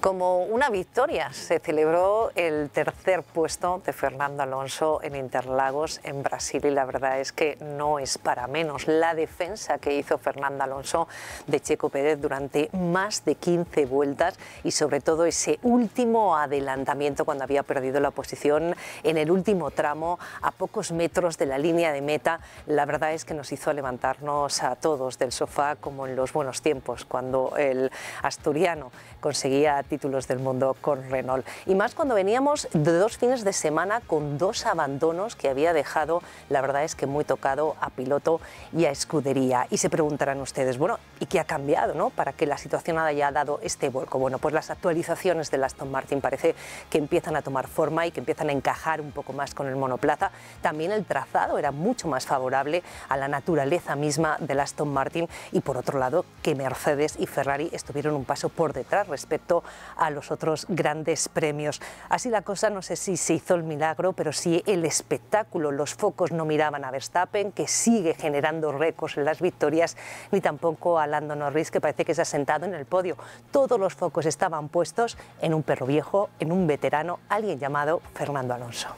Como una victoria. Se celebró el tercer puesto de Fernando Alonso en Interlagos, en Brasil, y la verdad es que no es para menos. La defensa que hizo Fernando Alonso de Checo Pérez durante más de 15 vueltas y sobre todo ese último adelantamiento cuando había perdido la posición en el último tramo a pocos metros de la línea de meta, la verdad es que nos hizo levantarnos a todos del sofá como en los buenos tiempos, cuando el asturiano conseguía títulos del mundo con Renault. Y más cuando veníamos de dos fines de semana con dos abandonos que había dejado, la verdad es que muy tocado a piloto y a escudería. Y se preguntarán ustedes, bueno, ¿y qué ha cambiado ¿no? para que la situación haya dado este vuelco? Bueno, pues las actualizaciones de Aston Martin parece que empiezan a tomar forma y que empiezan a encajar un poco más con el monoplaza. También el trazado era mucho más favorable a la naturaleza misma del Aston Martin y por otro lado que Mercedes y Ferrari estuvieron un paso por detrás respecto a los otros grandes premios. Así la cosa, no sé si se hizo el milagro, pero sí el espectáculo. Los focos no miraban a Verstappen, que sigue generando récords en las victorias, ni tampoco a Lando Norris, que parece que se ha sentado en el podio. Todos los focos estaban puestos en un perro viejo, en un veterano, alguien llamado Fernando Alonso.